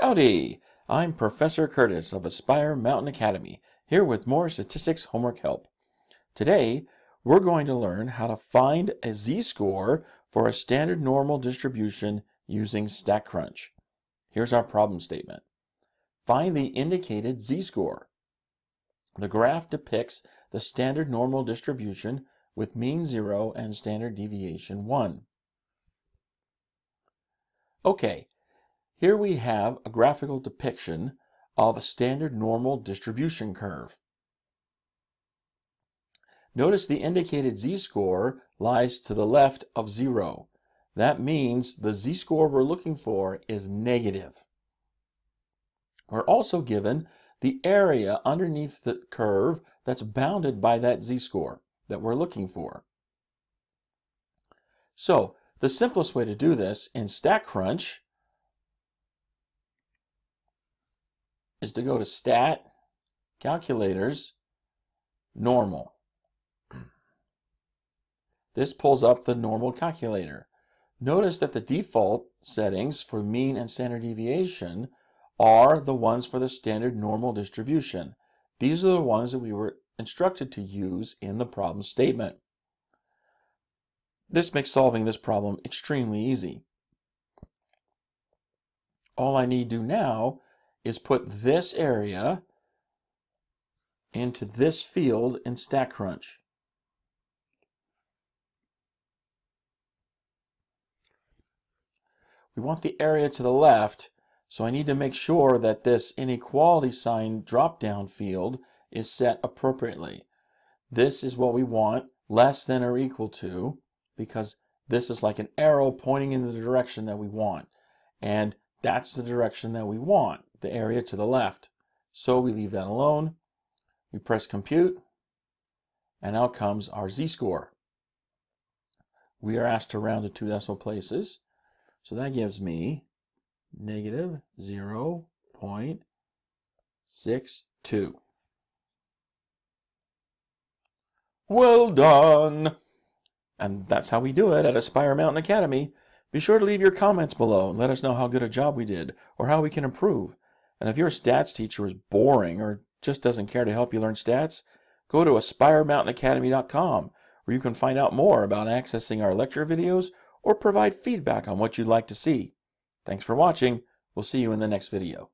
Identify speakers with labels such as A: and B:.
A: Howdy! I'm Professor Curtis of Aspire Mountain Academy, here with more statistics homework help. Today, we're going to learn how to find a z-score for a standard normal distribution using StatCrunch. Here's our problem statement. Find the indicated z-score. The graph depicts the standard normal distribution with mean 0 and standard deviation 1. Okay, here we have a graphical depiction of a standard normal distribution curve. Notice the indicated z-score lies to the left of 0. That means the z-score we're looking for is negative. We're also given the area underneath the curve that's bounded by that z-score that we're looking for. So the simplest way to do this in StatCrunch is to go to Stat, Calculators, Normal. This pulls up the normal calculator. Notice that the default settings for mean and standard deviation are the ones for the standard normal distribution. These are the ones that we were instructed to use in the problem statement. This makes solving this problem extremely easy. All I need to do now is put this area into this field in StatCrunch. We want the area to the left, so I need to make sure that this inequality sign drop-down field is set appropriately. This is what we want, less than or equal to, because this is like an arrow pointing in the direction that we want. And that's the direction that we want, the area to the left. So we leave that alone. We press compute, and out comes our z-score. We are asked to round to two decimal places, so that gives me negative 0.62. Well done! And that's how we do it at Aspire Mountain Academy. Be sure to leave your comments below and let us know how good a job we did or how we can improve. And if your stats teacher is boring or just doesn't care to help you learn stats, go to aspiremountainacademy.com where you can find out more about accessing our lecture videos or provide feedback on what you'd like to see. Thanks for watching. We'll see you in the next video.